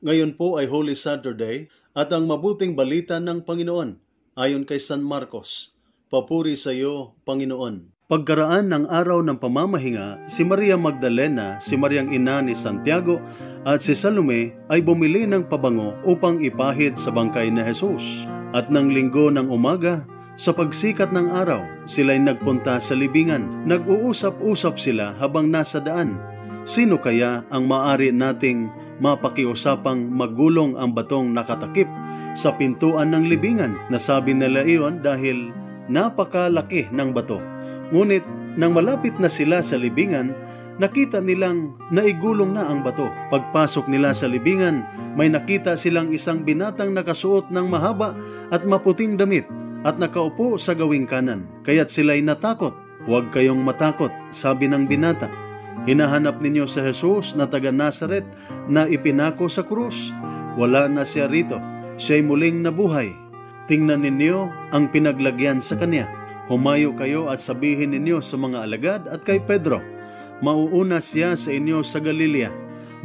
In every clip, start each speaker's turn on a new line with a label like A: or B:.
A: Ngayon po ay Holy Saturday at ang mabuting balita ng Panginoon ayon kay San Marcos. Papuri sa iyo, Panginoon. Pagkaraan ng araw ng pamamahinga, si Maria Magdalena, si Mariang ina ni Santiago at si Salome ay bumili ng pabango upang ipahid sa bangkay ni Jesus. At ng linggo ng umaga, sa pagsikat ng araw, sila'y nagpunta sa libingan. Nag-uusap-usap sila habang nasa daan. Sino kaya ang maari nating mapakiusapang magulong ang batong nakatakip sa pintuan ng libingan? Nasabi nila iyon dahil napakalaki ng bato. Ngunit nang malapit na sila sa libingan, nakita nilang naigulong na ang bato. Pagpasok nila sa libingan, may nakita silang isang binatang nakasuot ng mahaba at maputing damit at nakaupo sa gawing kanan. Kaya't sila'y natakot. Huwag kayong matakot, sabi ng binata. Hinahanap ninyo sa Jesus na taga Nazaret na ipinako sa krus. Wala na siya rito. Siya'y muling nabuhay. Tingnan ninyo ang pinaglagyan sa kanya Humayo kayo at sabihin ninyo sa mga alagad at kay Pedro, mauuna siya sa inyo sa Galilea.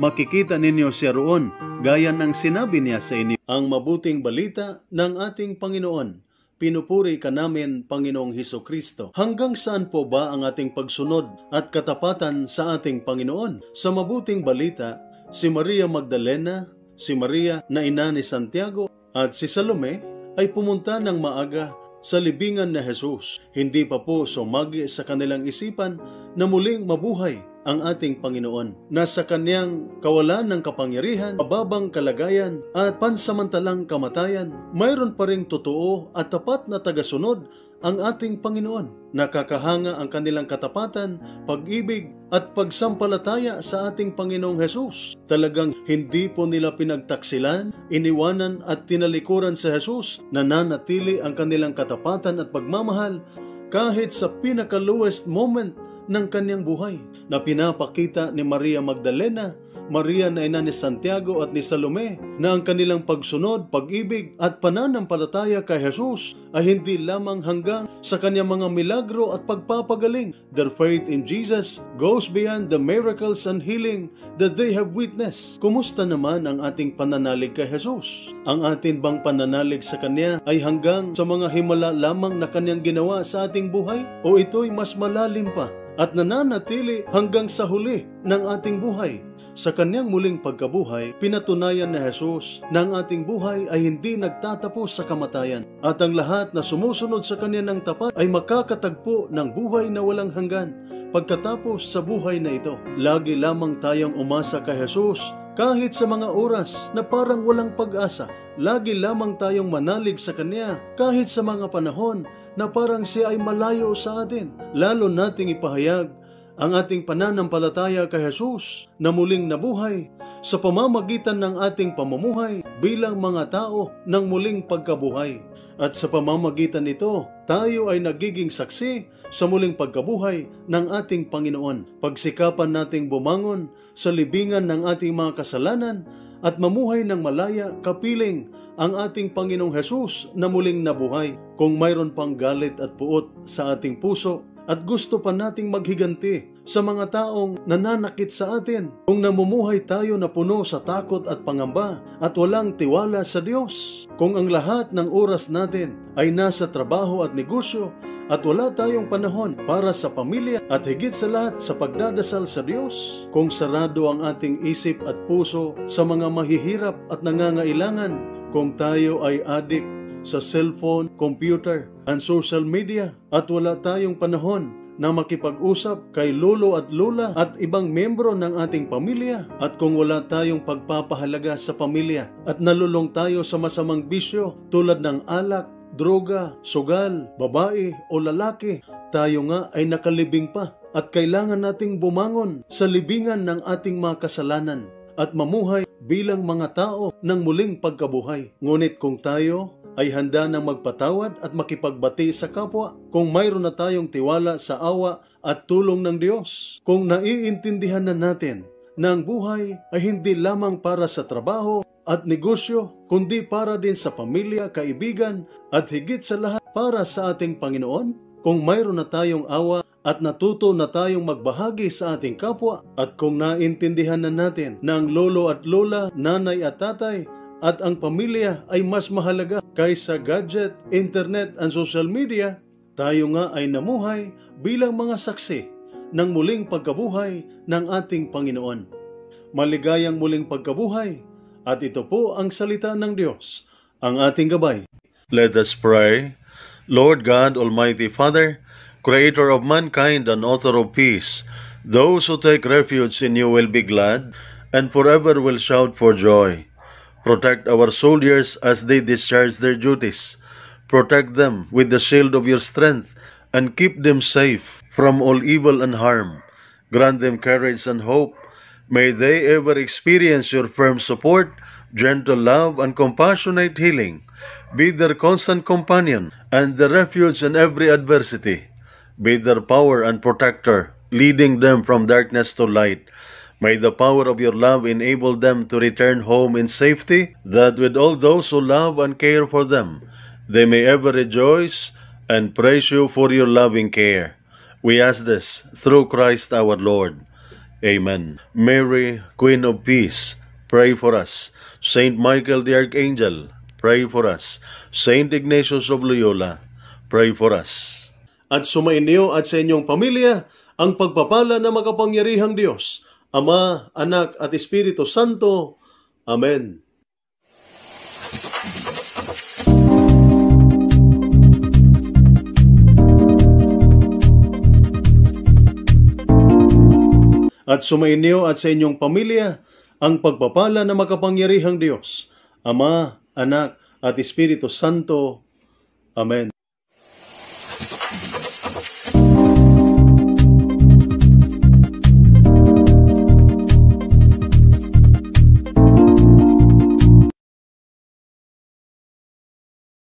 A: Makikita ninyo siya roon, gaya ng sinabi niya sa inyo. Ang mabuting balita ng ating Panginoon. Pinupuri ka namin, Panginoong Heso Kristo. Hanggang saan po ba ang ating pagsunod at katapatan sa ating Panginoon? Sa mabuting balita, si Maria Magdalena, si Maria na ina ni Santiago, at si Salome ay pumunta ng maaga sa libingan na Jesus. Hindi pa po sumagi sa kanilang isipan na muling mabuhay ang ating Panginoon. Nasa kanyang kawalan ng kapangyarihan, mababang kalagayan at pansamantalang kamatayan, mayroon pa ring totoo at tapat na tagasunod ang ating Panginoon. Nakakahanga ang kanilang katapatan, pag-ibig at pagsampalataya sa ating Panginoong Hesus. Talagang hindi po nila pinagtaksilan, iniwanan at tinalikuran sa Hesus. Nananatili ang kanilang katapatan at pagmamahal kahit sa pinaka-lowest moment ng kanyang buhay na pinapakita ni Maria Magdalena, Maria na ina ni Santiago at ni Salome na ang kanilang pagsunod, pag-ibig at pananampalataya kay Jesus ay hindi lamang hanggang sa kanyang mga milagro at pagpapagaling. Their faith in Jesus goes beyond the miracles and healing that they have witnessed. Kumusta naman ang ating pananalig kay Jesus? Ang ating bang pananalig sa Kanya ay hanggang sa mga himala lamang na Kanyang ginawa sa ating buhay? O ito'y mas malalim pa at nananatili hanggang sa huli ng ating buhay. Sa kanyang muling pagkabuhay, pinatunayan ni Jesus na ang ating buhay ay hindi nagtatapos sa kamatayan at ang lahat na sumusunod sa kanya ng tapat ay makakatagpo ng buhay na walang hanggan pagkatapos sa buhay na ito. Lagi lamang tayong umasa kay Jesus kahit sa mga oras na parang walang pag-asa, lagi lamang tayong manalig sa Kanya kahit sa mga panahon na parang siya ay malayo sa atin. Lalo nating ipahayag ang ating pananampalataya kay Jesus na muling nabuhay sa pamamagitan ng ating pamumuhay bilang mga tao ng muling pagkabuhay. At sa pamamagitan nito, tayo ay nagiging saksi sa muling pagkabuhay ng ating Panginoon. Pagsikapan nating bumangon sa libingan ng ating mga kasalanan at mamuhay ng malaya kapiling ang ating Panginoong Hesus na muling nabuhay. Kung mayroon pang galit at puot sa ating puso, at gusto pa nating maghiganti sa mga taong nananakit sa atin kung namumuhay tayo na puno sa takot at pangamba at walang tiwala sa Diyos. Kung ang lahat ng oras natin ay nasa trabaho at negosyo at wala tayong panahon para sa pamilya at higit sa lahat sa pagdadasal sa Diyos. Kung sarado ang ating isip at puso sa mga mahihirap at nangangailangan, kung tayo ay adik sa cellphone, computer, and social media at wala tayong panahon na makipag-usap kay lolo at lola at ibang membro ng ating pamilya at kung wala tayong pagpapahalaga sa pamilya at nalulong tayo sa masamang bisyo tulad ng alak, droga, sugal, babae o lalaki, tayo nga ay nakalibing pa at kailangan nating bumangon sa libingan ng ating mga kasalanan at mamuhay bilang mga tao ng muling pagkabuhay. Ngunit kung tayo ay handa nang magpatawad at makipagbati sa kapwa kung mayroon na tayong tiwala sa awa at tulong ng Diyos. Kung naiintindihan na natin na ang buhay ay hindi lamang para sa trabaho at negosyo, kundi para din sa pamilya, kaibigan at higit sa lahat para sa ating Panginoon, kung mayroon na tayong awa at natuto na tayong magbahagi sa ating kapwa at kung naintindihan na natin na ang lolo at lola, nanay at tatay at ang pamilya ay mas mahalaga kaysa gadget, internet at social media, tayo nga ay namuhay bilang mga saksi ng muling pagkabuhay ng ating Panginoon. Maligayang muling pagkabuhay at ito po ang salita ng Diyos, ang ating gabay. Let us pray. Lord God, Almighty Father, Creator of mankind and author of peace, those who take refuge in you will be glad and forever will shout for joy. Protect our soldiers as they discharge their duties. Protect them with the shield of your strength and keep them safe from all evil and harm. Grant them courage and hope. May they ever experience your firm support, gentle love, and compassionate healing. Be their constant companion and their refuge in every adversity. Be their power and protector, leading them from darkness to light. May the power of your love enable them to return home in safety, that with all those who love and care for them, they may ever rejoice and praise you for your loving care. We ask this through Christ our Lord. Amen. Mary, Queen of Peace, pray for us. Saint Michael the Archangel, pray for us. Saint Ignatius of Loyola, pray for us. At sumainyo at sa inyong pamilya ang pagpapala na makapangyarihang Diyos, Ama, Anak at Espiritu Santo. Amen. At sumainyo at sa inyong pamilya ang pagpapala na makapangyarihang Diyos, Ama, Anak at Espiritu Santo. Amen.